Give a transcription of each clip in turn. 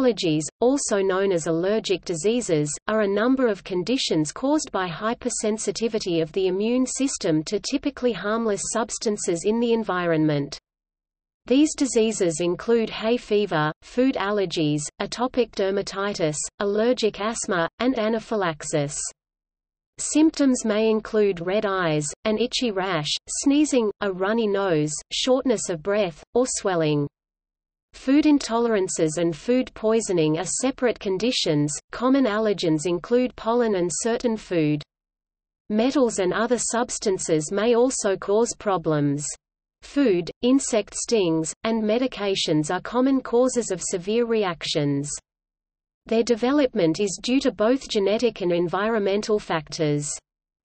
Allergies, also known as allergic diseases, are a number of conditions caused by hypersensitivity of the immune system to typically harmless substances in the environment. These diseases include hay fever, food allergies, atopic dermatitis, allergic asthma, and anaphylaxis. Symptoms may include red eyes, an itchy rash, sneezing, a runny nose, shortness of breath, or swelling. Food intolerances and food poisoning are separate conditions. Common allergens include pollen and certain food. Metals and other substances may also cause problems. Food, insect stings, and medications are common causes of severe reactions. Their development is due to both genetic and environmental factors.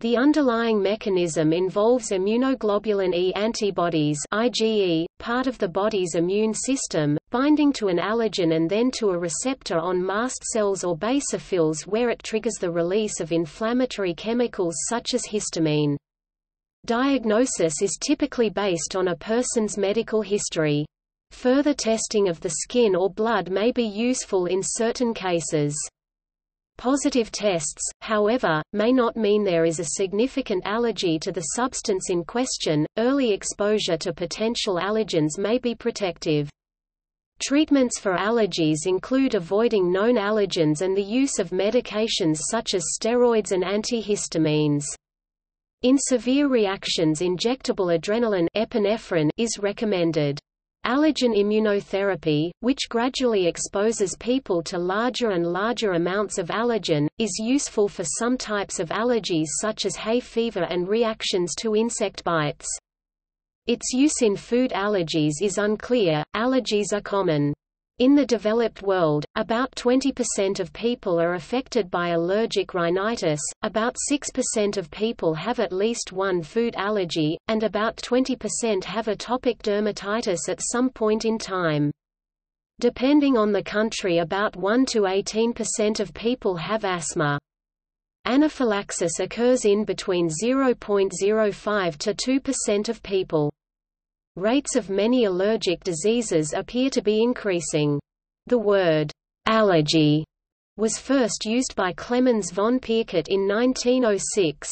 The underlying mechanism involves immunoglobulin E antibodies IgE, part of the body's immune system, binding to an allergen and then to a receptor on mast cells or basophils where it triggers the release of inflammatory chemicals such as histamine. Diagnosis is typically based on a person's medical history. Further testing of the skin or blood may be useful in certain cases. Positive tests, however, may not mean there is a significant allergy to the substance in question. Early exposure to potential allergens may be protective. Treatments for allergies include avoiding known allergens and the use of medications such as steroids and antihistamines. In severe reactions injectable adrenaline epinephrine is recommended. Allergen immunotherapy, which gradually exposes people to larger and larger amounts of allergen, is useful for some types of allergies such as hay fever and reactions to insect bites. Its use in food allergies is unclear, allergies are common. In the developed world, about 20% of people are affected by allergic rhinitis, about 6% of people have at least one food allergy, and about 20% have atopic dermatitis at some point in time. Depending on the country about 1 to 18% of people have asthma. Anaphylaxis occurs in between 0.05 to 2% of people. Rates of many allergic diseases appear to be increasing. The word allergy was first used by Clemens von Pirquet in 1906.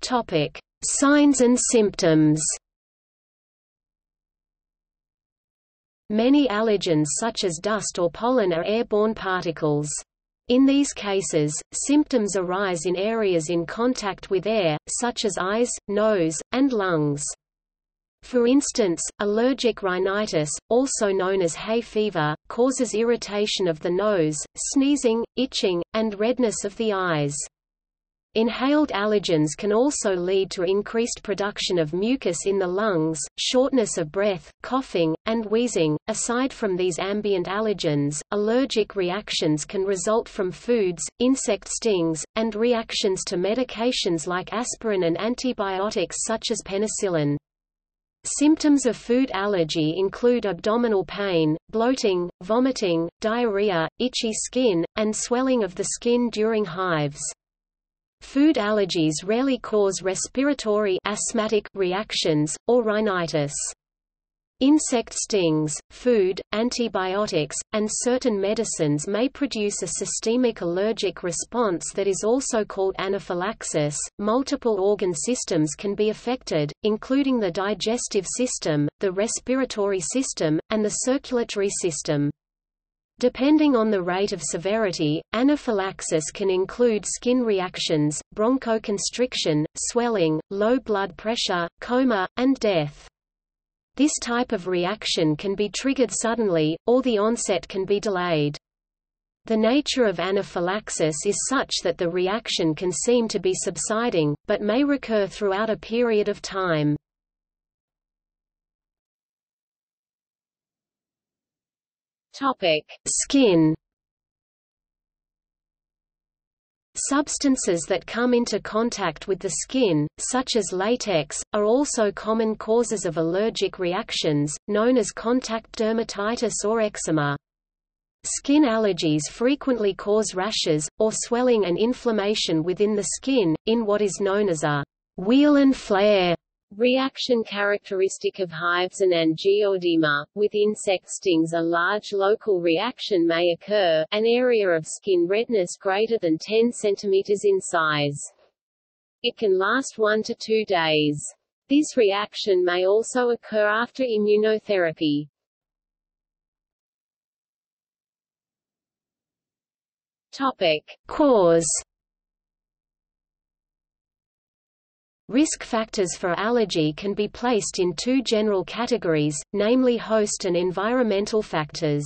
Topic: Signs and symptoms. Many allergens such as dust or pollen are airborne particles. In these cases, symptoms arise in areas in contact with air, such as eyes, nose, and lungs. For instance, allergic rhinitis, also known as hay fever, causes irritation of the nose, sneezing, itching, and redness of the eyes. Inhaled allergens can also lead to increased production of mucus in the lungs, shortness of breath, coughing, and wheezing. Aside from these ambient allergens, allergic reactions can result from foods, insect stings, and reactions to medications like aspirin and antibiotics such as penicillin. Symptoms of food allergy include abdominal pain, bloating, vomiting, diarrhea, itchy skin, and swelling of the skin during hives. Food allergies rarely cause respiratory asthmatic reactions, or rhinitis. Insect stings, food, antibiotics, and certain medicines may produce a systemic allergic response that is also called anaphylaxis. Multiple organ systems can be affected, including the digestive system, the respiratory system, and the circulatory system. Depending on the rate of severity, anaphylaxis can include skin reactions, bronchoconstriction, swelling, low blood pressure, coma, and death. This type of reaction can be triggered suddenly, or the onset can be delayed. The nature of anaphylaxis is such that the reaction can seem to be subsiding, but may recur throughout a period of time. Topic: Skin. Substances that come into contact with the skin, such as latex, are also common causes of allergic reactions, known as contact dermatitis or eczema. Skin allergies frequently cause rashes, or swelling and inflammation within the skin, in what is known as a wheal and flare Reaction characteristic of hives and angioedema. With insect stings a large local reaction may occur, an area of skin redness greater than 10 cm in size. It can last 1 to 2 days. This reaction may also occur after immunotherapy. Topic. Cause Risk factors for allergy can be placed in two general categories, namely host and environmental factors.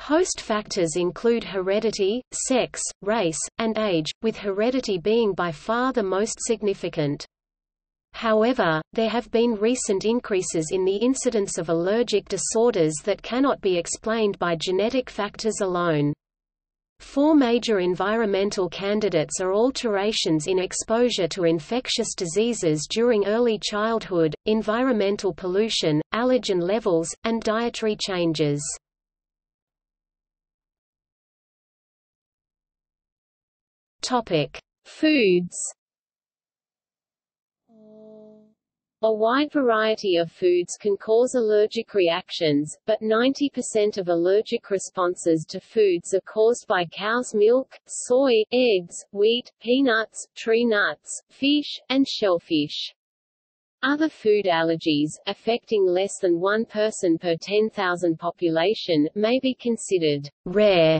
Host factors include heredity, sex, race, and age, with heredity being by far the most significant. However, there have been recent increases in the incidence of allergic disorders that cannot be explained by genetic factors alone. Four major environmental candidates are alterations in exposure to infectious diseases during early childhood, environmental pollution, allergen levels, and dietary changes. Foods A wide variety of foods can cause allergic reactions, but 90% of allergic responses to foods are caused by cow's milk, soy, eggs, wheat, peanuts, tree nuts, fish, and shellfish. Other food allergies, affecting less than one person per 10,000 population, may be considered rare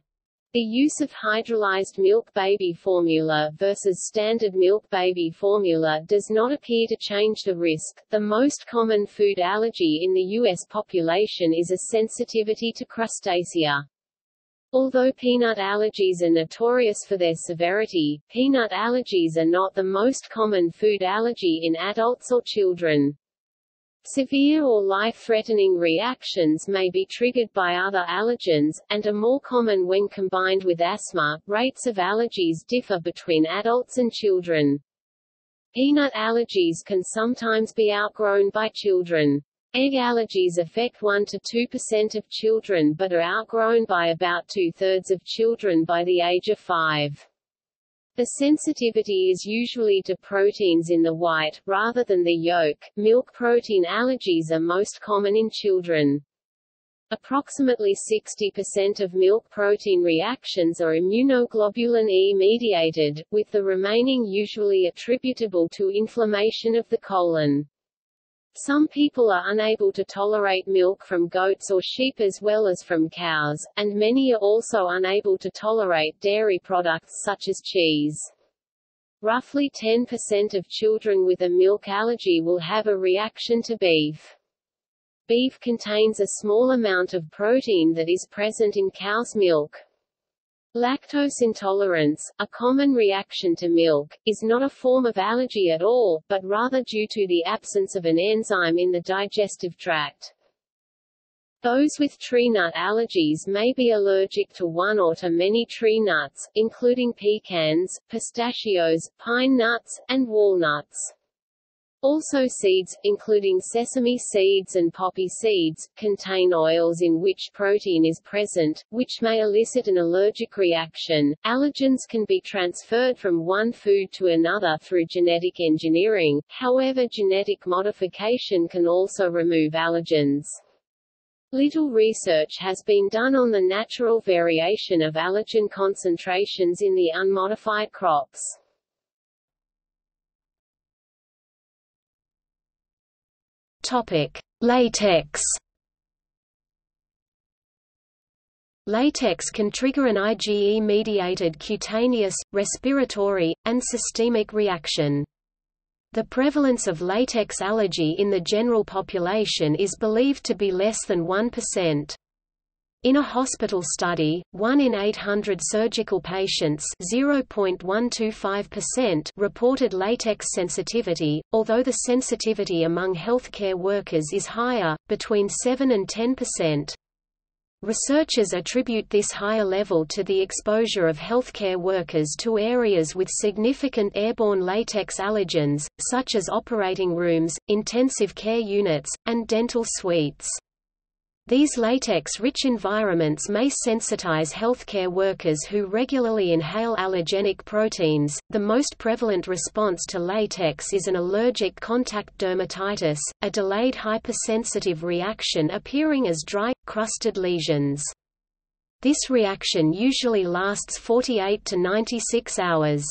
the use of hydrolyzed milk baby formula versus standard milk baby formula does not appear to change the risk. The most common food allergy in the U.S. population is a sensitivity to crustacea. Although peanut allergies are notorious for their severity, peanut allergies are not the most common food allergy in adults or children. Severe or life-threatening reactions may be triggered by other allergens, and are more common when combined with asthma. Rates of allergies differ between adults and children. Peanut allergies can sometimes be outgrown by children. Egg allergies affect 1 to 2% of children but are outgrown by about two-thirds of children by the age of 5. The sensitivity is usually to proteins in the white, rather than the yolk. Milk protein allergies are most common in children. Approximately 60% of milk protein reactions are immunoglobulin E mediated, with the remaining usually attributable to inflammation of the colon. Some people are unable to tolerate milk from goats or sheep as well as from cows, and many are also unable to tolerate dairy products such as cheese. Roughly 10% of children with a milk allergy will have a reaction to beef. Beef contains a small amount of protein that is present in cow's milk. Lactose intolerance, a common reaction to milk, is not a form of allergy at all, but rather due to the absence of an enzyme in the digestive tract. Those with tree nut allergies may be allergic to one or to many tree nuts, including pecans, pistachios, pine nuts, and walnuts. Also seeds, including sesame seeds and poppy seeds, contain oils in which protein is present, which may elicit an allergic reaction. Allergens can be transferred from one food to another through genetic engineering, however genetic modification can also remove allergens. Little research has been done on the natural variation of allergen concentrations in the unmodified crops. Latex. Latex can trigger an IgE-mediated cutaneous, respiratory, and systemic reaction. The prevalence of latex allergy in the general population is believed to be less than 1%. In a hospital study, 1 in 800 surgical patients reported latex sensitivity, although the sensitivity among healthcare workers is higher, between 7 and 10%. Researchers attribute this higher level to the exposure of healthcare workers to areas with significant airborne latex allergens, such as operating rooms, intensive care units, and dental suites. These latex-rich environments may sensitize healthcare workers who regularly inhale allergenic proteins. The most prevalent response to latex is an allergic contact dermatitis, a delayed hypersensitive reaction appearing as dry, crusted lesions. This reaction usually lasts 48 to 96 hours.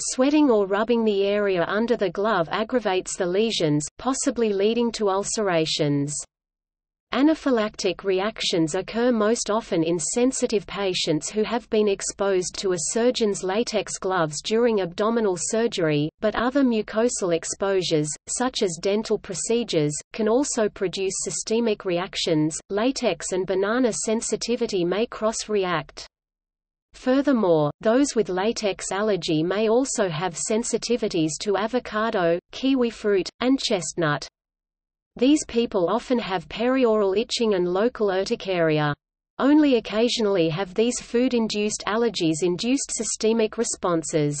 Sweating or rubbing the area under the glove aggravates the lesions, possibly leading to ulcerations. Anaphylactic reactions occur most often in sensitive patients who have been exposed to a surgeon's latex gloves during abdominal surgery, but other mucosal exposures, such as dental procedures, can also produce systemic reactions. Latex and banana sensitivity may cross-react. Furthermore, those with latex allergy may also have sensitivities to avocado, kiwi fruit, and chestnut. These people often have perioral itching and local urticaria. Only occasionally have these food-induced allergies induced systemic responses.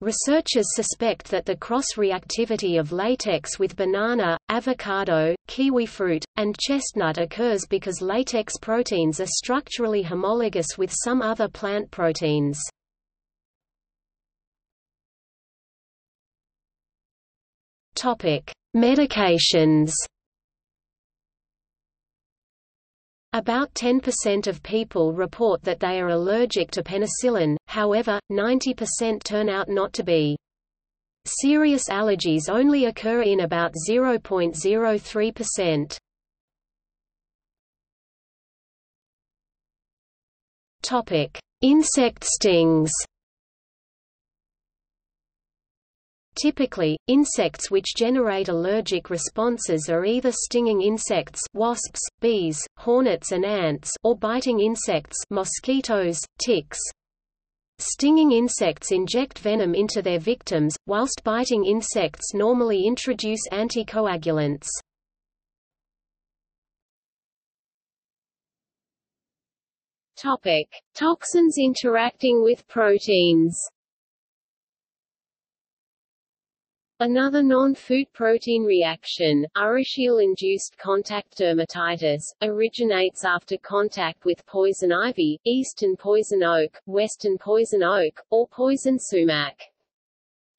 Researchers suspect that the cross-reactivity of latex with banana, avocado, kiwi fruit, and chestnut occurs because latex proteins are structurally homologous with some other plant proteins. Topic: Medications About 10% of people report that they are allergic to penicillin, however, 90% turn out not to be. Serious allergies only occur in about 0.03%. Topic: Insect stings. Typically, insects which generate allergic responses are either stinging insects wasps, bees, hornets and ants or biting insects mosquitoes, ticks. Stinging insects inject venom into their victims, whilst biting insects normally introduce anticoagulants. Topic: Toxins interacting with proteins. Another non-food protein reaction, urushiol-induced contact dermatitis, originates after contact with poison ivy, eastern poison oak, western poison oak, or poison sumac.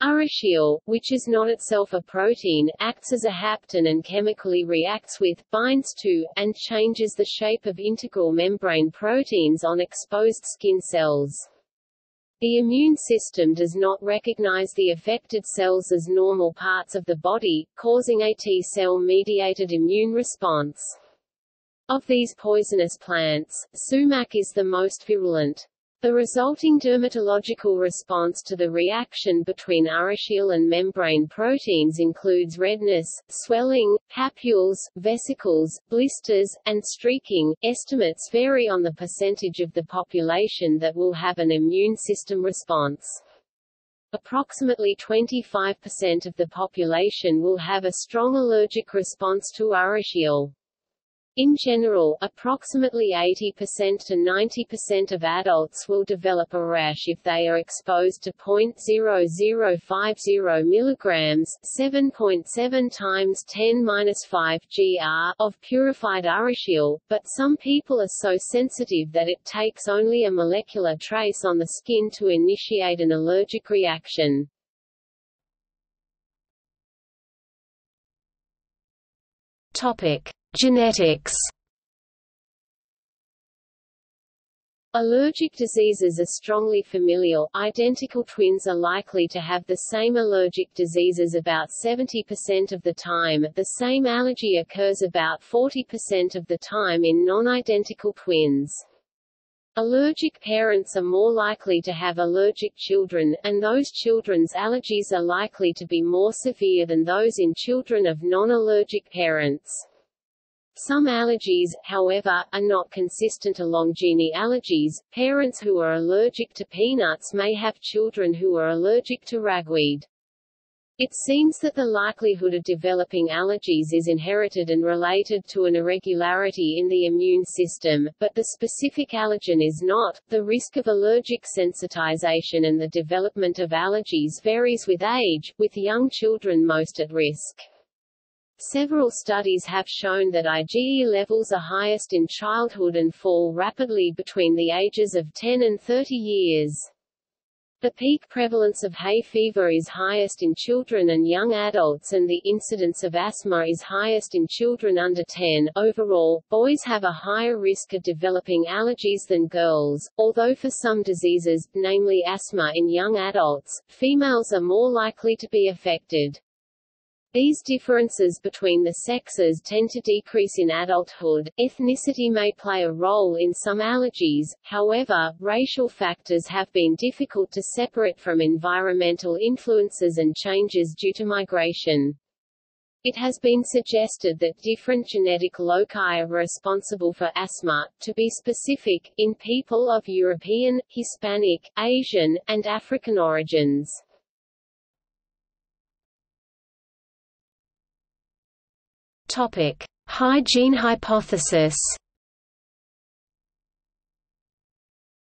Urushiol, which is not itself a protein, acts as a hapten and chemically reacts with, binds to, and changes the shape of integral membrane proteins on exposed skin cells. The immune system does not recognize the affected cells as normal parts of the body, causing a T-cell-mediated immune response. Of these poisonous plants, sumac is the most virulent. The resulting dermatological response to the reaction between urushiol and membrane proteins includes redness, swelling, papules, vesicles, blisters, and streaking. Estimates vary on the percentage of the population that will have an immune system response. Approximately 25% of the population will have a strong allergic response to urushiol. In general, approximately 80% to 90% of adults will develop a rash if they are exposed to 0.0050 mg 7.7 times 10^-5 gr of purified urushiol, but some people are so sensitive that it takes only a molecular trace on the skin to initiate an allergic reaction. Topic: Genetics Allergic diseases are strongly familial. Identical twins are likely to have the same allergic diseases about 70% of the time. The same allergy occurs about 40% of the time in non-identical twins. Allergic parents are more likely to have allergic children, and those children's allergies are likely to be more severe than those in children of non-allergic parents. Some allergies, however, are not consistent along genealogies. Parents who are allergic to peanuts may have children who are allergic to ragweed. It seems that the likelihood of developing allergies is inherited and related to an irregularity in the immune system, but the specific allergen is not. The risk of allergic sensitization and the development of allergies varies with age, with young children most at risk. Several studies have shown that IgE levels are highest in childhood and fall rapidly between the ages of 10 and 30 years. The peak prevalence of hay fever is highest in children and young adults and the incidence of asthma is highest in children under 10. Overall, boys have a higher risk of developing allergies than girls, although for some diseases, namely asthma in young adults, females are more likely to be affected. These differences between the sexes tend to decrease in adulthood. Ethnicity may play a role in some allergies, however, racial factors have been difficult to separate from environmental influences and changes due to migration. It has been suggested that different genetic loci are responsible for asthma, to be specific, in people of European, Hispanic, Asian, and African origins. Topic: Hygiene hypothesis.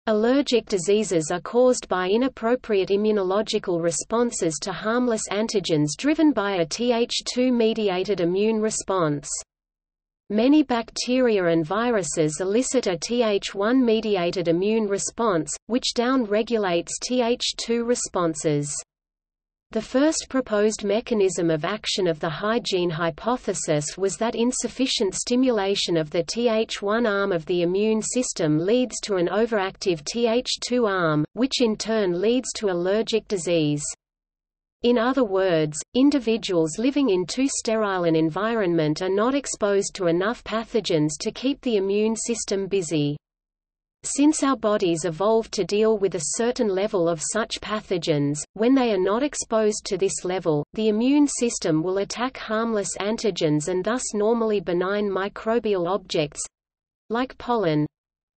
Allergic diseases are caused by inappropriate immunological responses to harmless antigens driven by a Th2-mediated immune response. Many bacteria and viruses elicit a Th1-mediated immune response, which down-regulates Th2 responses. The first proposed mechanism of action of the hygiene hypothesis was that insufficient stimulation of the Th1 arm of the immune system leads to an overactive Th2 arm, which in turn leads to allergic disease. In other words, individuals living in too sterile an environment are not exposed to enough pathogens to keep the immune system busy. Since our bodies evolved to deal with a certain level of such pathogens, when they are not exposed to this level, the immune system will attack harmless antigens and thus normally benign microbial objects—like pollen,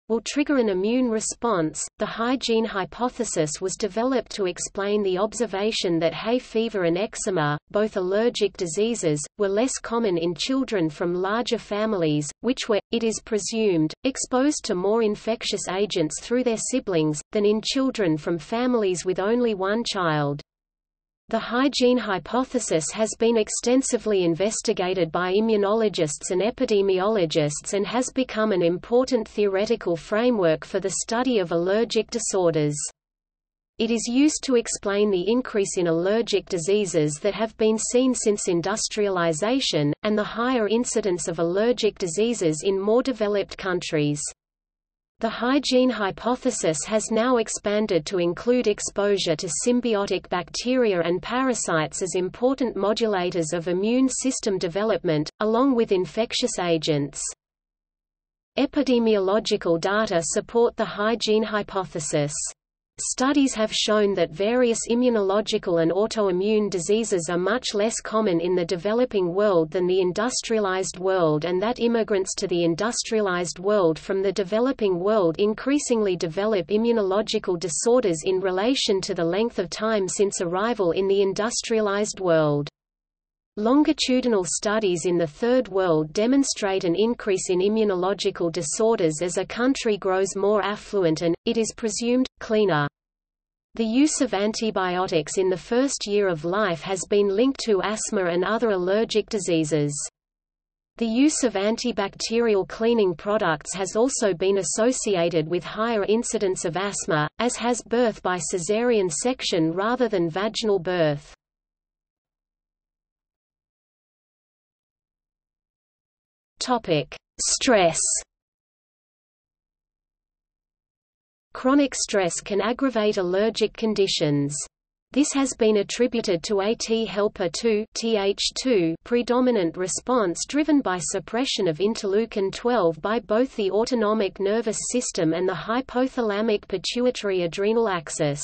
will trigger an immune response. The hygiene hypothesis was developed to explain the observation that hay fever and eczema, both allergic diseases, were less common in children from larger families, which were, it is presumed, exposed to more infectious agents through their siblings, than in children from families with only one child. The hygiene hypothesis has been extensively investigated by immunologists and epidemiologists and has become an important theoretical framework for the study of allergic disorders. It is used to explain the increase in allergic diseases that have been seen since industrialization, and the higher incidence of allergic diseases in more developed countries. The hygiene hypothesis has now expanded to include exposure to symbiotic bacteria and parasites as important modulators of immune system development, along with infectious agents. Epidemiological data support the hygiene hypothesis. Studies have shown that various immunological and autoimmune diseases are much less common in the developing world than the industrialized world and that immigrants to the industrialized world from the developing world increasingly develop immunological disorders in relation to the length of time since arrival in the industrialized world. Longitudinal studies in the Third World demonstrate an increase in immunological disorders as a country grows more affluent and, it is presumed, cleaner. The use of antibiotics in the first year of life has been linked to asthma and other allergic diseases. The use of antibacterial cleaning products has also been associated with higher incidence of asthma, as has birth by caesarean section rather than vaginal birth. Stress Chronic stress can aggravate allergic conditions. This has been attributed to a T helper 2 Th2 predominant response driven by suppression of interleukin-12 by both the autonomic nervous system and the hypothalamic pituitary adrenal axis.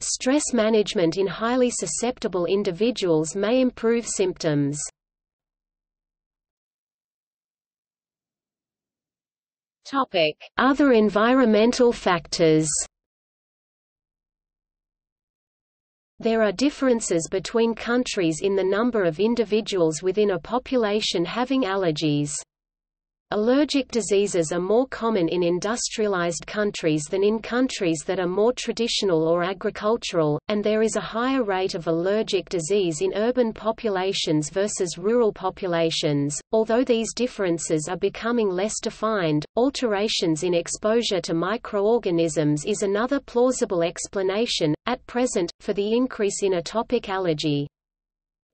Stress management in highly susceptible individuals may improve symptoms. Topic: Other environmental factors. There are differences between countries in the number of individuals within a population having allergies. Allergic diseases are more common in industrialized countries than in countries that are more traditional or agricultural, and there is a higher rate of allergic disease in urban populations versus rural populations. Although these differences are becoming less defined, alterations in exposure to microorganisms is another plausible explanation, at present, for the increase in atopic allergy.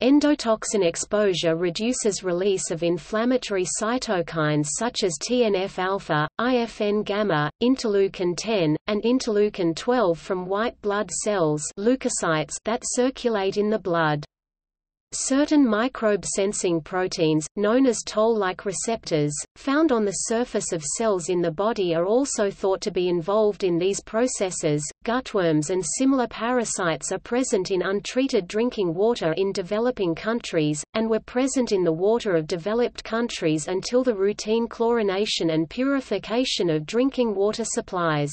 Endotoxin exposure reduces release of inflammatory cytokines such as TNF-alpha, IFN-gamma, interleukin-10, and interleukin-12 from white blood cells leukocytes that circulate in the blood. Certain microbe-sensing proteins, known as toll-like receptors, found on the surface of cells in the body are also thought to be involved in these processes. Gutworms and similar parasites are present in untreated drinking water in developing countries, and were present in the water of developed countries until the routine chlorination and purification of drinking water supplies.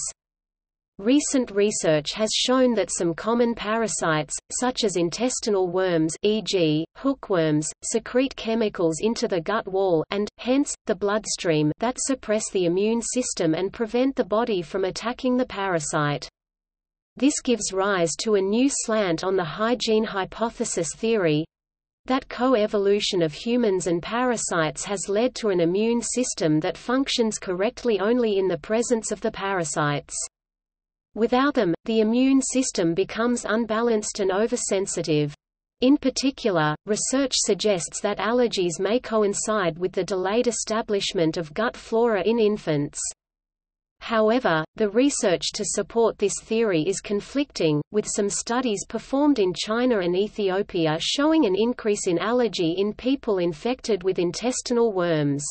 Recent research has shown that some common parasites, such as intestinal worms e.g., hookworms, secrete chemicals into the gut wall and, hence, the bloodstream that suppress the immune system and prevent the body from attacking the parasite. This gives rise to a new slant on the hygiene hypothesis theory, that co-evolution of humans and parasites has led to an immune system that functions correctly only in the presence of the parasites. Without them, the immune system becomes unbalanced and oversensitive. In particular, research suggests that allergies may coincide with the delayed establishment of gut flora in infants. However, the research to support this theory is conflicting, with some studies performed in China and Ethiopia showing an increase in allergy in people infected with intestinal worms.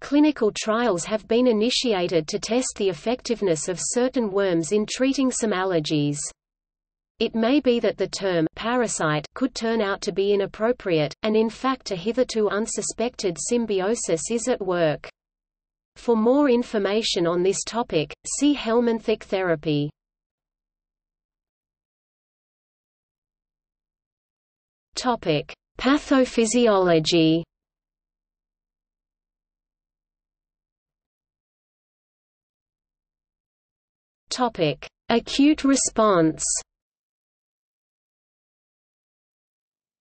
Clinical trials have been initiated to test the effectiveness of certain worms in treating some allergies. It may be that the term parasite could turn out to be inappropriate, and in fact a hitherto unsuspected symbiosis is at work. For more information on this topic, see helminthic therapy. Topic: Pathophysiology Topic: Acute response.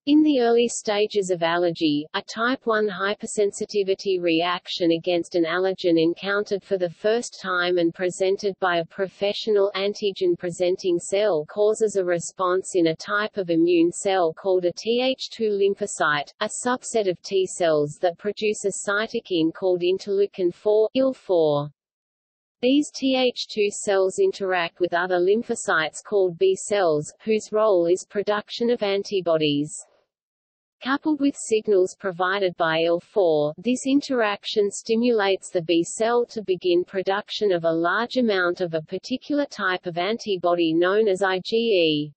In the early stages of allergy, a type 1 hypersensitivity reaction against an allergen encountered for the first time and presented by a professional antigen-presenting cell causes a response in a type of immune cell called a Th2 lymphocyte, a subset of T cells that produce a cytokine called interleukin-4, IL-4. These Th2 cells interact with other lymphocytes called B cells, whose role is production of antibodies. Coupled with signals provided by IL-4, this interaction stimulates the B cell to begin production of a large amount of a particular type of antibody known as IgE.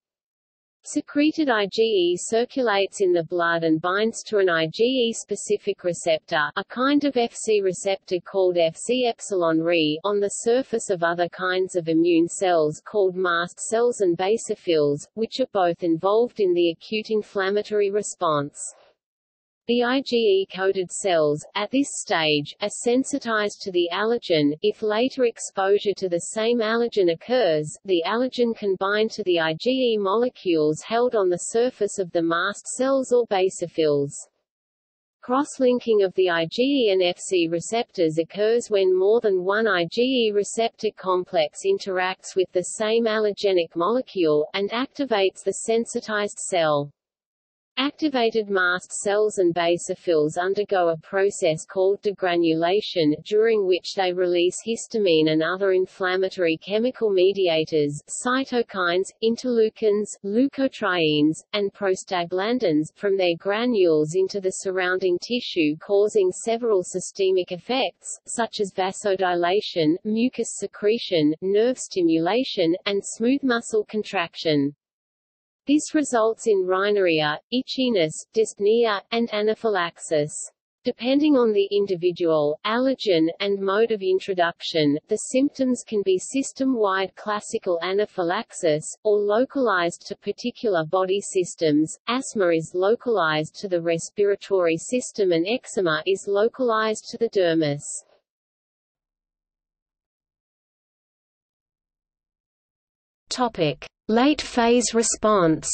Secreted IgE circulates in the blood and binds to an IgE-specific receptor a kind of Fc receptor called Fc epsilon Re on the surface of other kinds of immune cells called mast cells and basophils, which are both involved in the acute inflammatory response. The IgE-coated cells, at this stage, are sensitized to the allergen. If later exposure to the same allergen occurs, the allergen can bind to the IgE molecules held on the surface of the mast cells or basophils. Cross-linking of the IgE and Fc receptors occurs when more than one IgE receptor complex interacts with the same allergenic molecule, and activates the sensitized cell. Activated mast cells and basophils undergo a process called degranulation, during which they release histamine and other inflammatory chemical mediators cytokines, interleukins, leukotrienes, and prostaglandins from their granules into the surrounding tissue causing several systemic effects, such as vasodilation, mucus secretion, nerve stimulation, and smooth muscle contraction. This results in rhinorrhea, itchiness, dyspnea, and anaphylaxis. Depending on the individual, allergen, and mode of introduction, the symptoms can be system-wide classical anaphylaxis, or localized to particular body systems. Asthma is localized to the respiratory system and eczema is localized to the dermis. Topic: Late phase response.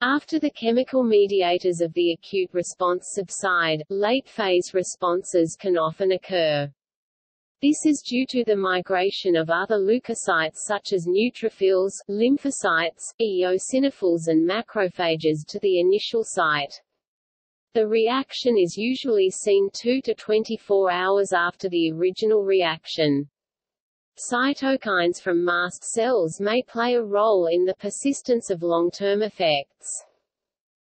After the chemical mediators of the acute response subside, late-phase responses can often occur. This is due to the migration of other leukocytes such as neutrophils, lymphocytes, eosinophils and macrophages to the initial site. The reaction is usually seen 2 to 24 hours after the original reaction. Cytokines from mast cells may play a role in the persistence of long-term effects.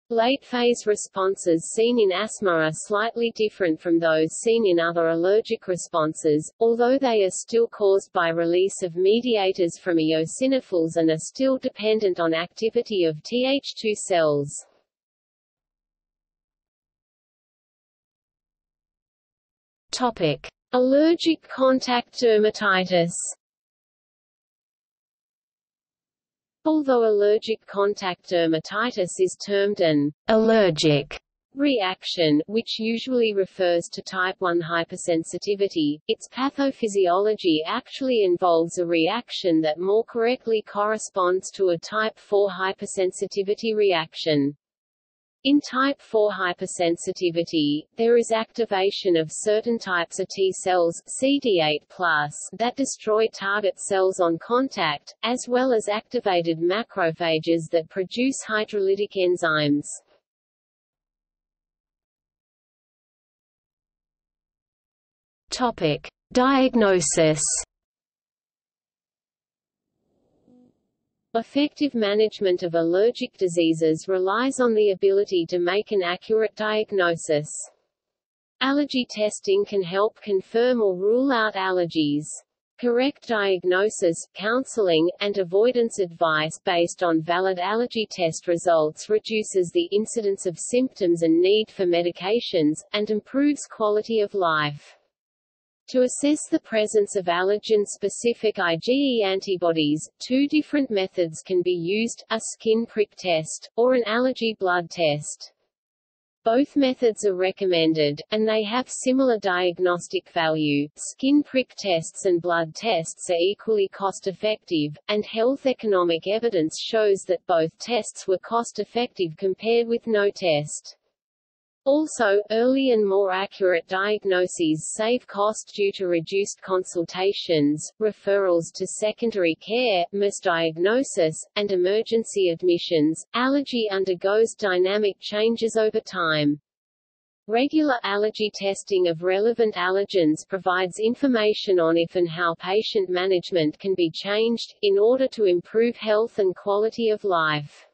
Late-phase responses seen in asthma are slightly different from those seen in other allergic responses, although they are still caused by release of mediators from eosinophils and are still dependent on activity of Th2 cells. Topic: Allergic contact dermatitis Although allergic contact dermatitis is termed an allergic reaction, which usually refers to type 1 hypersensitivity, its pathophysiology actually involves a reaction that more correctly corresponds to a type 4 hypersensitivity reaction. In type 4 hypersensitivity, there is activation of certain types of T cells CD8+, that destroy target cells on contact, as well as activated macrophages that produce hydrolytic enzymes. Topic: Diagnosis Effective management of allergic diseases relies on the ability to make an accurate diagnosis. Allergy testing can help confirm or rule out allergies. Correct diagnosis, counseling, and avoidance advice based on valid allergy test results reduces the incidence of symptoms and need for medications, and improves quality of life. To assess the presence of allergen-specific IgE antibodies, two different methods can be used, a skin prick test, or an allergy blood test. Both methods are recommended, and they have similar diagnostic value. Skin prick tests and blood tests are equally cost-effective, and health economic evidence shows that both tests were cost-effective compared with no test. Also, early and more accurate diagnoses save cost due to reduced consultations, referrals to secondary care, misdiagnosis, and emergency admissions. Allergy undergoes dynamic changes over time. Regular allergy testing of relevant allergens provides information on if and how patient management can be changed, in order to improve health and quality of life.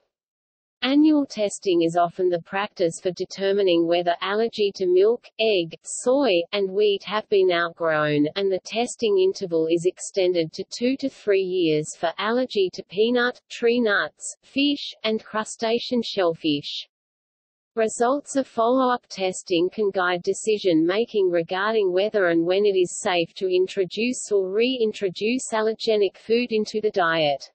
Annual testing is often the practice for determining whether allergy to milk, egg, soy, and wheat have been outgrown, and the testing interval is extended to two to three years for allergy to peanut, tree nuts, fish, and crustacean shellfish. Results of follow-up testing can guide decision-making regarding whether and when it is safe to introduce or reintroduce allergenic food into the diet.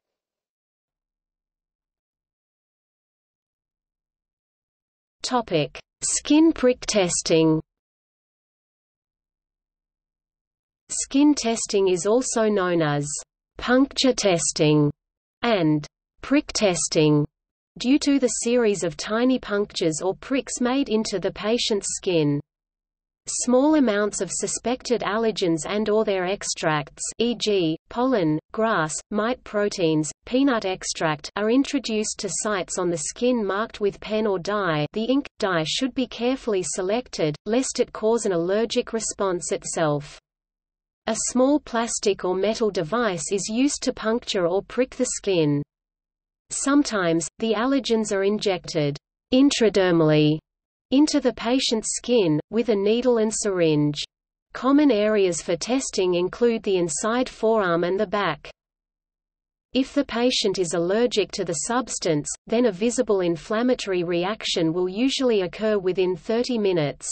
Topic: Skin prick testing. Skin testing is also known as puncture testing and prick testing due to the series of tiny punctures or pricks made into the patient's skin. Small amounts of suspected allergens and or their extracts e.g., pollen, grass, mite proteins, peanut extract are introduced to sites on the skin marked with pen or dye the ink, dye should be carefully selected, lest it cause an allergic response itself. A small plastic or metal device is used to puncture or prick the skin. Sometimes, the allergens are injected intradermally into the patient's skin, with a needle and syringe. Common areas for testing include the inside forearm and the back. If the patient is allergic to the substance, then a visible inflammatory reaction will usually occur within 30 minutes.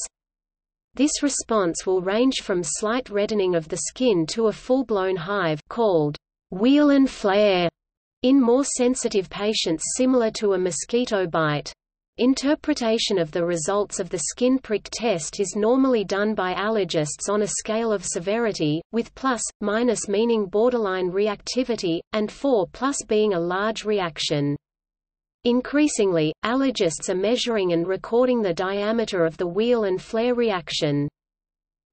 This response will range from slight reddening of the skin to a full-blown hive called wheal and flare in more sensitive patients similar to a mosquito bite. Interpretation of the results of the skin prick test is normally done by allergists on a scale of severity, with plus, minus meaning borderline reactivity, and 4 plus being a large reaction. Increasingly, allergists are measuring and recording the diameter of the wheal and flare reaction.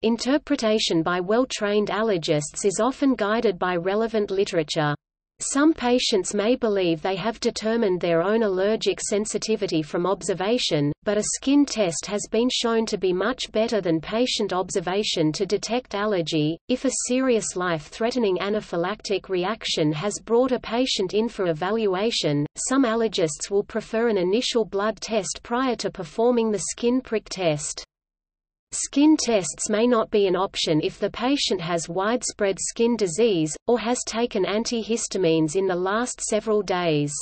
Interpretation by well-trained allergists is often guided by relevant literature. Some patients may believe they have determined their own allergic sensitivity from observation, but a skin test has been shown to be much better than patient observation to detect allergy. If a serious life-threatening anaphylactic reaction has brought a patient in for evaluation, some allergists will prefer an initial blood test prior to performing the skin prick test. Skin tests may not be an option if the patient has widespread skin disease, or has taken antihistamines in the last several days.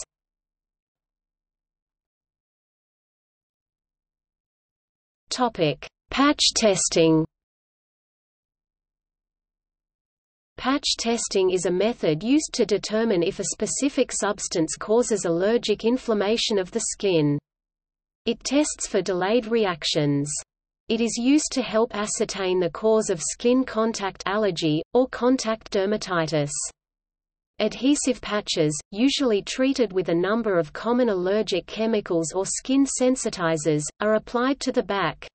Patch testing Patch testing is a method used to determine if a specific substance causes allergic inflammation of the skin. It tests for delayed reactions. It is used to help ascertain the cause of skin contact allergy, or contact dermatitis. Adhesive patches, usually treated with a number of common allergic chemicals or skin sensitizers, are applied to the back.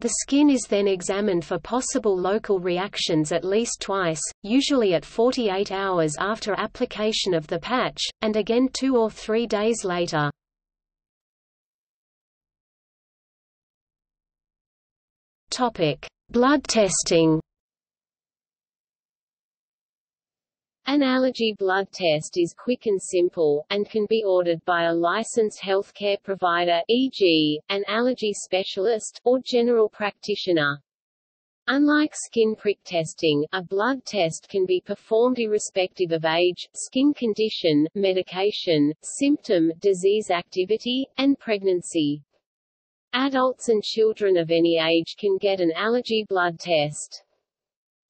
The skin is then examined for possible local reactions at least twice, usually at 48 hours after application of the patch, and again two or three days later. Topic: Blood testing. An allergy blood test is quick and simple, and can be ordered by a licensed healthcare provider e.g., an allergy specialist, or general practitioner. Unlike skin prick testing, a blood test can be performed irrespective of age, skin condition, medication, symptom, disease activity, and pregnancy. Adults and children of any age can get an allergy blood test.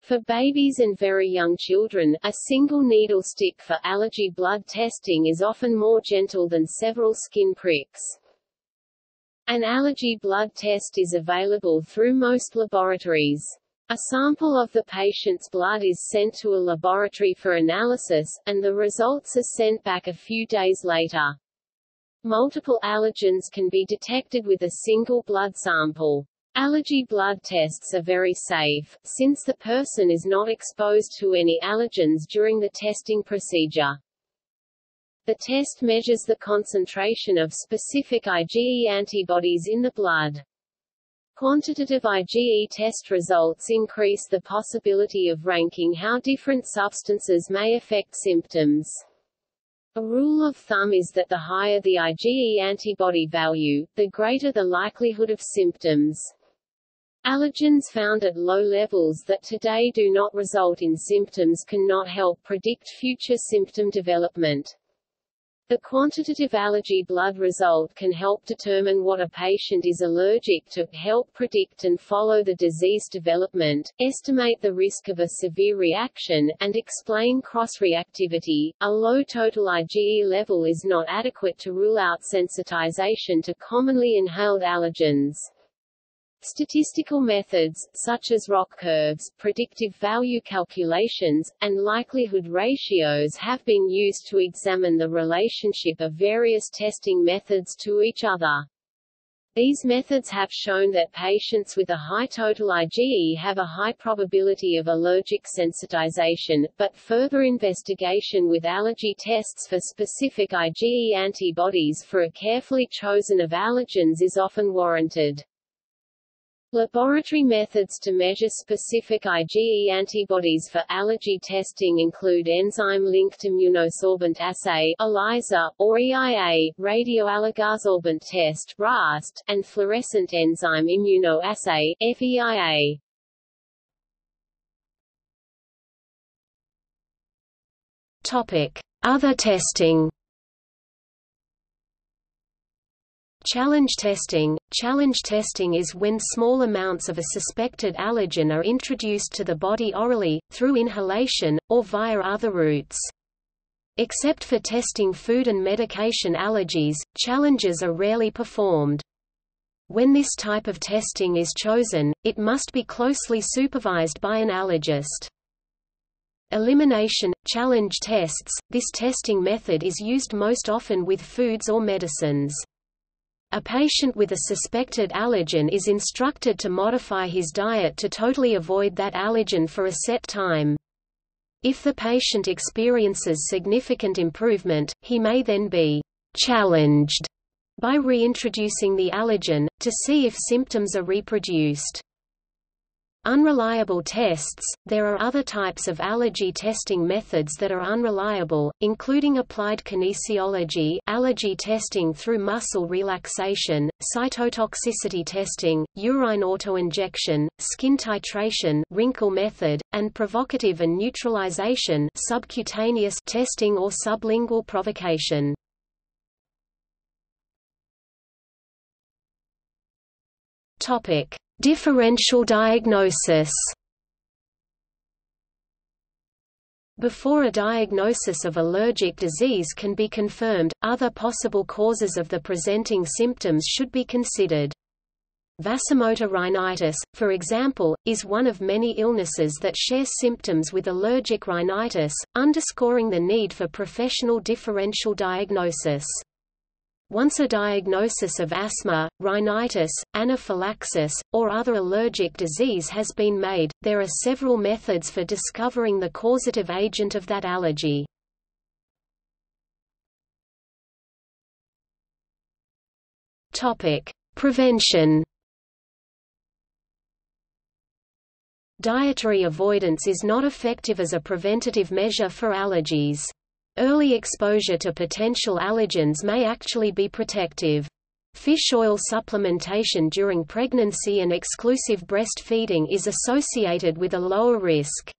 For babies and very young children, a single needle stick for allergy blood testing is often more gentle than several skin pricks. An allergy blood test is available through most laboratories. A sample of the patient's blood is sent to a laboratory for analysis, and the results are sent back a few days later. Multiple allergens can be detected with a single blood sample. Allergy blood tests are very safe, since the person is not exposed to any allergens during the testing procedure. The test measures the concentration of specific IgE antibodies in the blood. Quantitative IgE test results increase the possibility of ranking how different substances may affect symptoms. A rule of thumb is that the higher the IgE antibody value, the greater the likelihood of symptoms. Allergens found at low levels that today do not result in symptoms cannot help predict future symptom development. The quantitative allergy blood result can help determine what a patient is allergic to, help predict and follow the disease development, estimate the risk of a severe reaction, and explain cross-reactivity. A low total IgE level is not adequate to rule out sensitization to commonly inhaled allergens. Statistical methods, such as ROC curves, predictive value calculations, and likelihood ratios have been used to examine the relationship of various testing methods to each other. These methods have shown that patients with a high total IgE have a high probability of allergic sensitization, but further investigation with allergy tests for specific IgE antibodies for a carefully chosen of allergens is often warranted. Laboratory methods to measure specific IgE antibodies for allergy testing include enzyme-linked immunosorbent assay ELISA, or EIA, radioallergosorbent test RAST, and fluorescent enzyme immunoassay FEIA. Topic: Other testing Challenge testing Challenge testing is when small amounts of a suspected allergen are introduced to the body orally, through inhalation, or via other routes. Except for testing food and medication allergies, challenges are rarely performed. When this type of testing is chosen, it must be closely supervised by an allergist. Elimination – challenge tests – This testing method is used most often with foods or medicines. A patient with a suspected allergen is instructed to modify his diet to totally avoid that allergen for a set time. If the patient experiences significant improvement, he may then be challenged by reintroducing the allergen, to see if symptoms are reproduced. Unreliable tests – There are other types of allergy testing methods that are unreliable, including applied kinesiology allergy testing through muscle relaxation, cytotoxicity testing, urine autoinjection, skin titration Rinkel method, and provocative and neutralization subcutaneous testing or sublingual provocation. Topic Differential diagnosis Before a diagnosis of allergic disease can be confirmed, other possible causes of the presenting symptoms should be considered. Vasomotor rhinitis, for example, is one of many illnesses that share symptoms with allergic rhinitis, underscoring the need for professional differential diagnosis. Once a diagnosis of asthma, rhinitis, anaphylaxis, or other allergic disease has been made, there are several methods for discovering the causative agent of that allergy. Prevention Dietary avoidance is not effective as a preventative measure for allergies. Early exposure to potential allergens may actually be protective. Fish oil supplementation during pregnancy and exclusive breastfeeding is associated with a lower risk.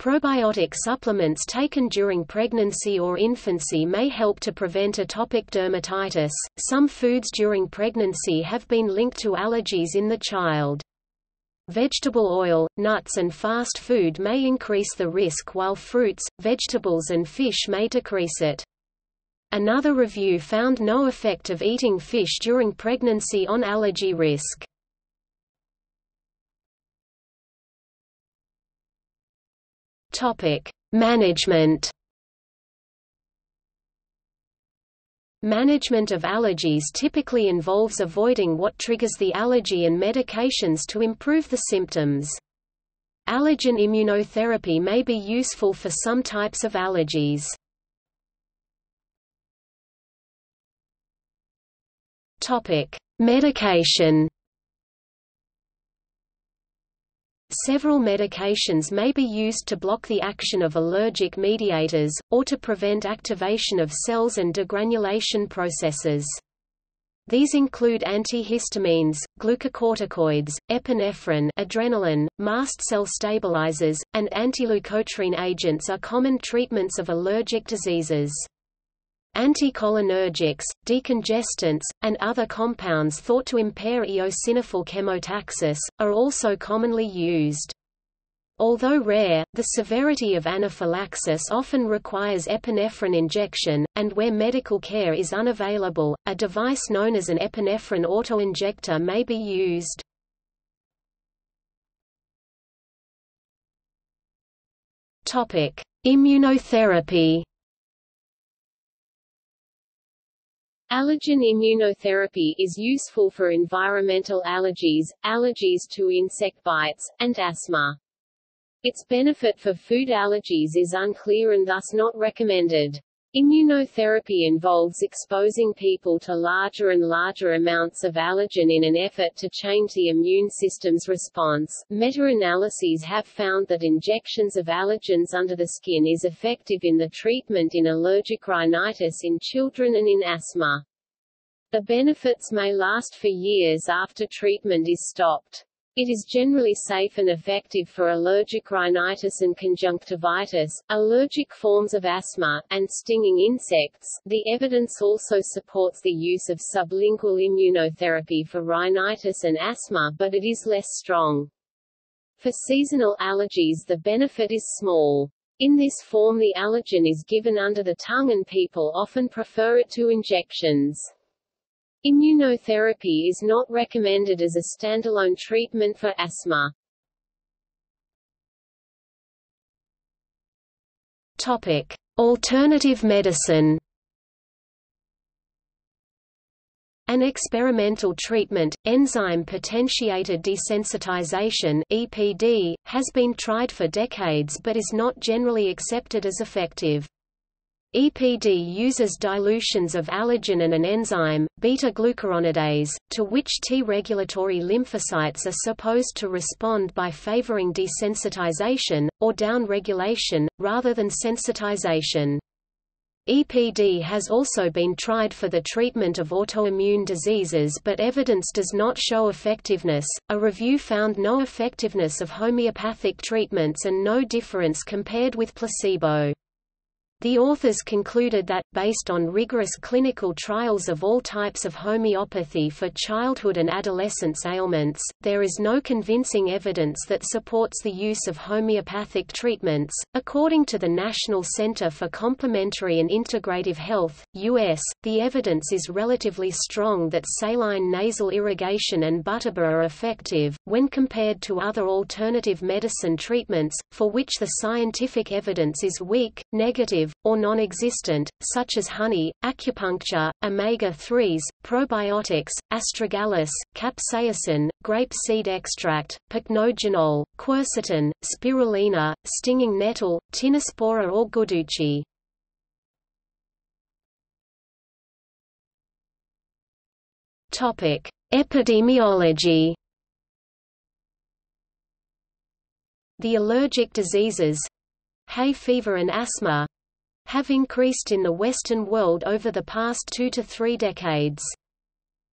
Probiotic supplements taken during pregnancy or infancy may help to prevent atopic dermatitis. Some foods during pregnancy have been linked to allergies in the child. Vegetable oil, nuts and fast food may increase the risk while fruits, vegetables and fish may decrease it. Another review found no effect of eating fish during pregnancy on allergy risk. Management Management of allergies typically involves avoiding what triggers the allergy and medications to improve the symptoms. Allergen immunotherapy may be useful for some types of allergies. Medication Several medications may be used to block the action of allergic mediators, or to prevent activation of cells and degranulation processes. These include antihistamines, glucocorticoids, epinephrine adrenaline, mast cell stabilizers, and antileukotriene agents are common treatments of allergic diseases. Anticholinergics, decongestants, and other compounds thought to impair eosinophil chemotaxis, are also commonly used. Although rare, the severity of anaphylaxis often requires epinephrine injection, and where medical care is unavailable, a device known as an epinephrine autoinjector may be used. Immunotherapy Allergen immunotherapy is useful for environmental allergies, allergies to insect bites, and asthma. Its benefit for food allergies is unclear and thus not recommended. Immunotherapy involves exposing people to larger and larger amounts of allergen in an effort to change the immune system's response. Meta-analyses have found that injections of allergens under the skin is effective in the treatment in allergic rhinitis in children and in asthma. The benefits may last for years after treatment is stopped. It is generally safe and effective for allergic rhinitis and conjunctivitis, allergic forms of asthma, and stinging insects. The evidence also supports the use of sublingual immunotherapy for rhinitis and asthma but it is less strong. For seasonal allergies the benefit is small. In this form the allergen is given under the tongue and people often prefer it to injections. Immunotherapy is not recommended as a standalone treatment for asthma. Topic: Alternative medicine. An experimental treatment, enzyme potentiated desensitization (EPD), has been tried for decades but is not generally accepted as effective. EPD uses dilutions of allergen and an enzyme, beta-glucuronidase, to which T-regulatory lymphocytes are supposed to respond by favoring desensitization, or down-regulation, rather than sensitization. EPD has also been tried for the treatment of autoimmune diseases but evidence does not show effectiveness. A review found no effectiveness of homeopathic treatments and no difference compared with placebo. The authors concluded that, based on rigorous clinical trials of all types of homeopathy for childhood and adolescence ailments, there is no convincing evidence that supports the use of homeopathic treatments. According to the National Center for Complementary and Integrative Health, U.S., the evidence is relatively strong that saline nasal irrigation and butterbur are effective, when compared to other alternative medicine treatments, for which the scientific evidence is weak, negative, or non-existent, such as honey, acupuncture, omega-3s, probiotics, astragalus, capsaicin, grape seed extract, pycnogenol, quercetin, spirulina, stinging nettle, tinospora or guduchi. Topic: Epidemiology. The allergic diseases hay fever and asthma have increased in the Western world over the past two to three decades.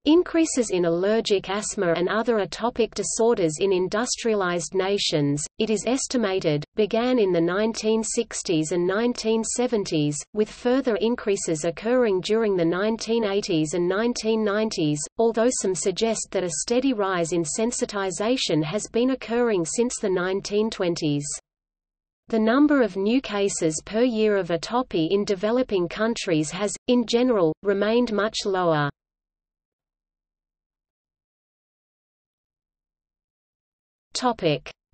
Increases in allergic asthma and other atopic disorders in industrialized nations, it is estimated, began in the 1960s and 1970s, with further increases occurring during the 1980s and 1990s, although some suggest that a steady rise in sensitization has been occurring since the 1920s. The number of new cases per year of atopy in developing countries has, in general, remained much lower.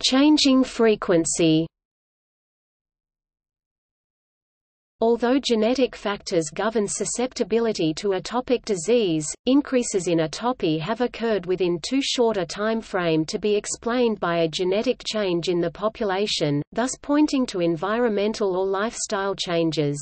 Changing frequency Although genetic factors govern susceptibility to atopic disease, increases in atopy have occurred within too short a time frame to be explained by a genetic change in the population, thus pointing to environmental or lifestyle changes.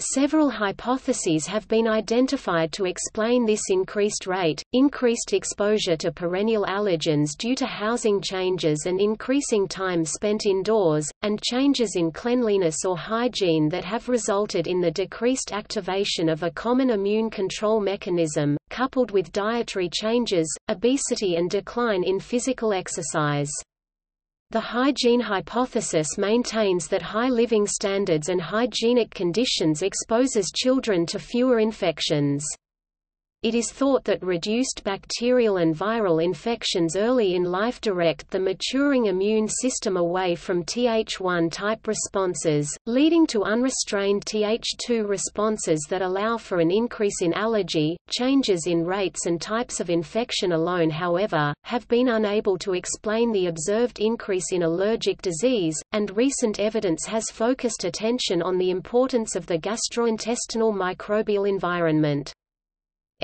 Several hypotheses have been identified to explain this increased rate, increased exposure to perennial allergens due to housing changes and increasing time spent indoors, and changes in cleanliness or hygiene that have resulted in the decreased activation of a common immune control mechanism, coupled with dietary changes, obesity and decline in physical exercise. The hygiene hypothesis maintains that high living standards and hygienic conditions exposes children to fewer infections. It is thought that reduced bacterial and viral infections early in life direct the maturing immune system away from Th1-type responses, leading to unrestrained Th2 responses that allow for an increase in allergy. Changes in rates and types of infection alone however, have been unable to explain the observed increase in allergic disease, and recent evidence has focused attention on the importance of the gastrointestinal microbial environment.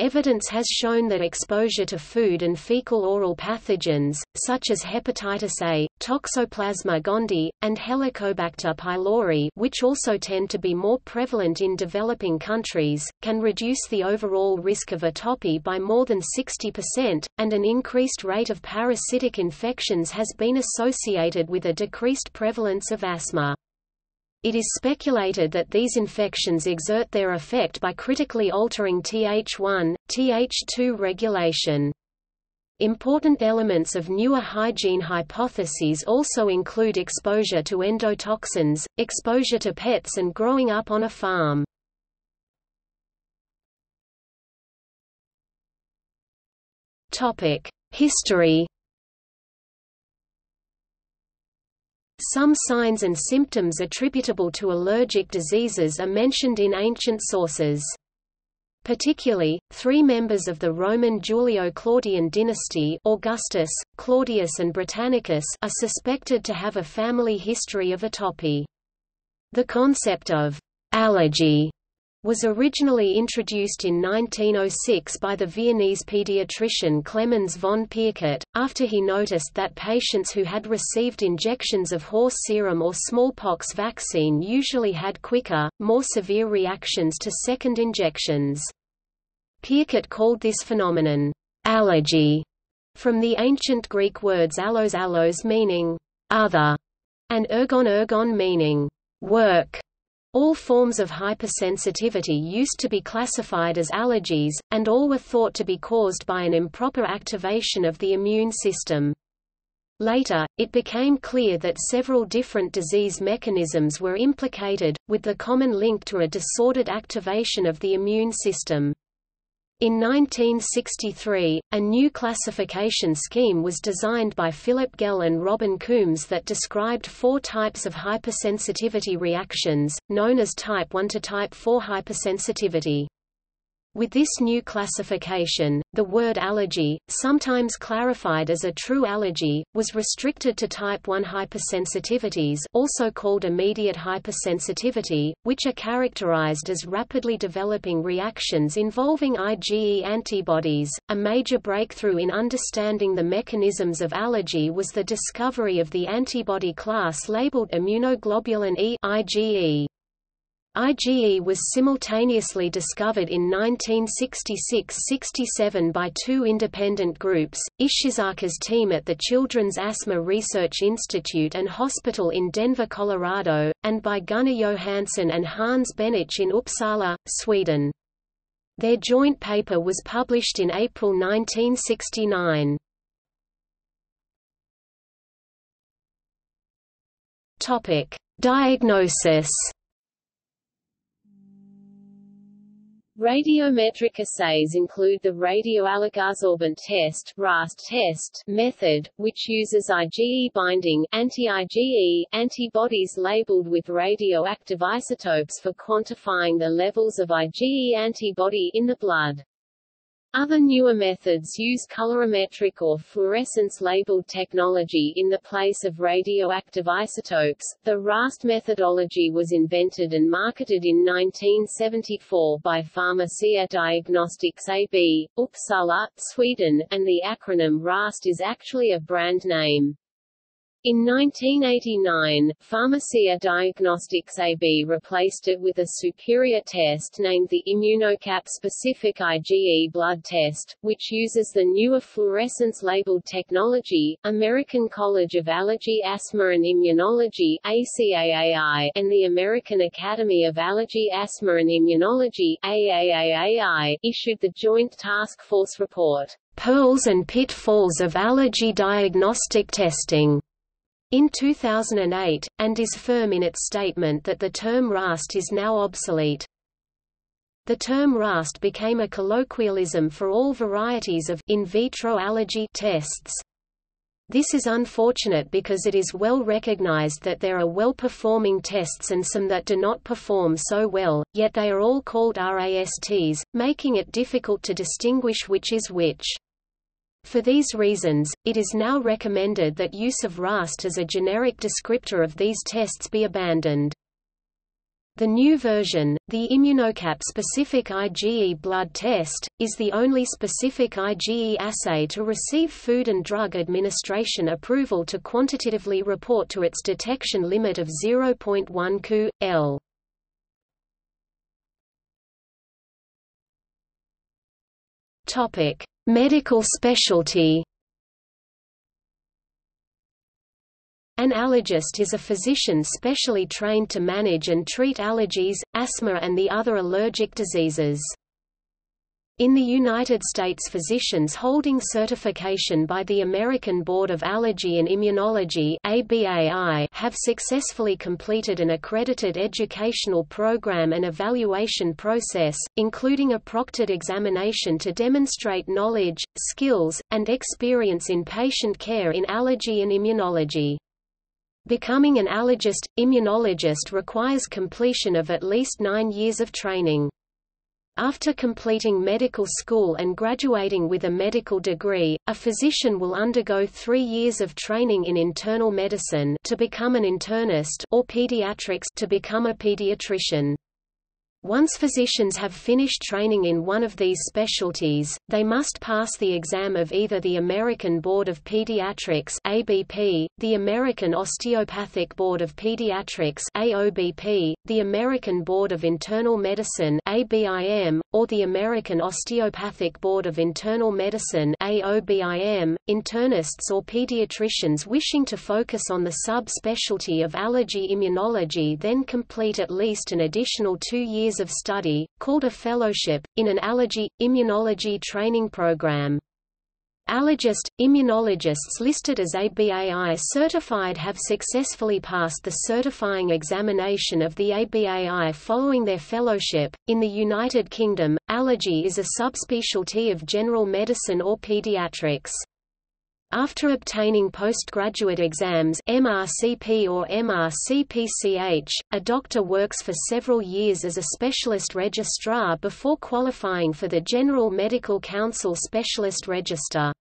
Evidence has shown that exposure to food and fecal oral pathogens, such as hepatitis A, Toxoplasma gondii, and Helicobacter pylori which also tend to be more prevalent in developing countries, can reduce the overall risk of atopy by more than 60%, and an increased rate of parasitic infections has been associated with a decreased prevalence of asthma. It is speculated that these infections exert their effect by critically altering Th1, Th2 regulation. Important elements of newer hygiene hypotheses also include exposure to endotoxins, exposure to pets and growing up on a farm. History Some signs and symptoms attributable to allergic diseases are mentioned in ancient sources. Particularly, three members of the Roman Julio-Claudian dynasty Augustus, Claudius and Britannicus are suspected to have a family history of atopy. The concept of «allergy» was originally introduced in 1906 by the Viennese pediatrician Clemens von Pirquet, after he noticed that patients who had received injections of horse serum or smallpox vaccine usually had quicker, more severe reactions to second injections. Pirquet called this phenomenon, allergy, from the ancient Greek words allos allos meaning other, and ergon ergon meaning work. All forms of hypersensitivity used to be classified as allergies, and all were thought to be caused by an improper activation of the immune system. Later, it became clear that several different disease mechanisms were implicated, with the common link to a disordered activation of the immune system. In 1963, a new classification scheme was designed by Philip Gell and Robin Coombs that described four types of hypersensitivity reactions, known as type 1 to type 4 hypersensitivity. With this new classification, the word allergy, sometimes clarified as a true allergy, was restricted to type 1 hypersensitivities also called immediate hypersensitivity, which are characterized as rapidly developing reactions involving IgE antibodies. A major breakthrough in understanding the mechanisms of allergy was the discovery of the antibody class labeled immunoglobulin E IgE. IgE was simultaneously discovered in 1966–67 by two independent groups, Ishizaka's team at the Children's Asthma Research Institute and Hospital in Denver, Colorado, and by Gunnar Johansson and Hans Bennich in Uppsala, Sweden. Their joint paper was published in April 1969. Diagnosis Radiometric assays include the radioallergosorbent test (RAST test) method, which uses IgE binding anti-IgE antibodies labeled with radioactive isotopes for quantifying the levels of IgE antibody in the blood. Other newer methods use colorimetric or fluorescence-labeled technology in the place of radioactive isotopes. The RAST methodology was invented and marketed in 1974 by Pharmacia Diagnostics AB, Uppsala, Sweden, and the acronym RAST is actually a brand name. In 1989, Pharmacia Diagnostics AB replaced it with a superior test named the Immunocap-specific IgE blood test, which uses the newer fluorescence-labeled technology, American College of Allergy Asthma and Immunology ACAAI, and the American Academy of Allergy Asthma and Immunology AAAAI, issued the Joint Task Force report, Pearls and Pitfalls of Allergy Diagnostic Testing in 2008, and is firm in its statement that the term RAST is now obsolete. The term RAST became a colloquialism for all varieties of in vitro allergy tests. This is unfortunate because it is well recognized that there are well-performing tests and some that do not perform so well, yet they are all called RASTs, making it difficult to distinguish which is which. For these reasons, it is now recommended that use of RAST as a generic descriptor of these tests be abandoned. The new version, the Immunocap-specific IgE blood test, is the only specific IgE assay to receive Food and Drug Administration approval to quantitatively report to its detection limit of 0.1 Cu. L. Topic: Medical specialty An allergist is a physician specially trained to manage and treat allergies, asthma and the other allergic diseases. In the United States physicians holding certification by the American Board of Allergy and Immunology ABAI have successfully completed an accredited educational program and evaluation process, including a proctored examination to demonstrate knowledge, skills, and experience in patient care in allergy and immunology. Becoming an allergist, immunologist requires completion of at least nine years of training. After completing medical school and graduating with a medical degree, a physician will undergo three years of training in internal medicine to become an internist or pediatrics to become a pediatrician. Once physicians have finished training in one of these specialties, they must pass the exam of either the American Board of Pediatrics (ABP), the American Osteopathic Board of Pediatrics (AOBP), the American Board of Internal Medicine (ABIM), or the American Osteopathic Board of Internal Medicine (AOBIM). Internists or pediatricians wishing to focus on the subspecialty of allergy immunology then complete at least an additional 2 years years of study, called a fellowship, in an allergy, immunology training program. Allergist, immunologists listed as ABAI certified have successfully passed the certifying examination of the ABAI following their fellowship. In the United Kingdom, allergy is a subspecialty of general medicine or pediatrics. After obtaining postgraduate exams MRCP or MRCPCH, a doctor works for several years as a specialist registrar before qualifying for the General Medical Council Specialist Register.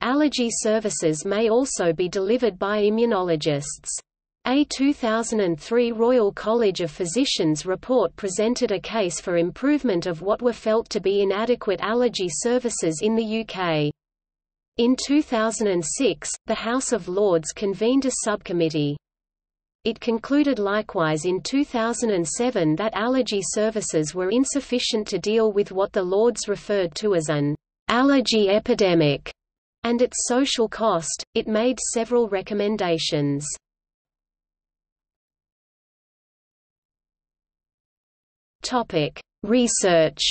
Allergy services may also be delivered by immunologists. A 2003 Royal College of Physicians report presented a case for improvement of what were felt to be inadequate allergy services in the UK. In 2006, the House of Lords convened a subcommittee. It concluded likewise in 2007 that allergy services were insufficient to deal with what the Lords referred to as an allergy epidemic and its social cost. It made several recommendations. Topic: Research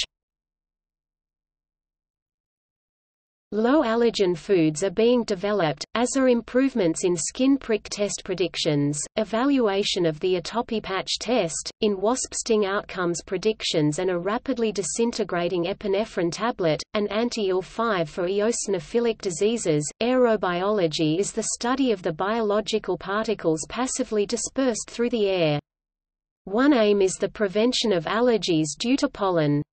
Low allergen foods are being developed, as are improvements in skin prick test predictions, evaluation of the atopy patch test, in wasp sting outcomes predictions and a rapidly disintegrating epinephrine tablet, an anti-IL-5 for eosinophilic diseases. Aerobiology is the study of the biological particles passively dispersed through the air. One aim is the prevention of allergies due to pollen.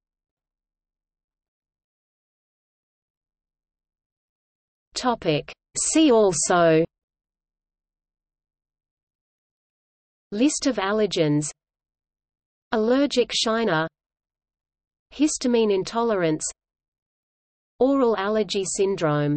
Topic. See also. List of allergens. Allergic shiner Histamine intolerance. Oral allergy syndrome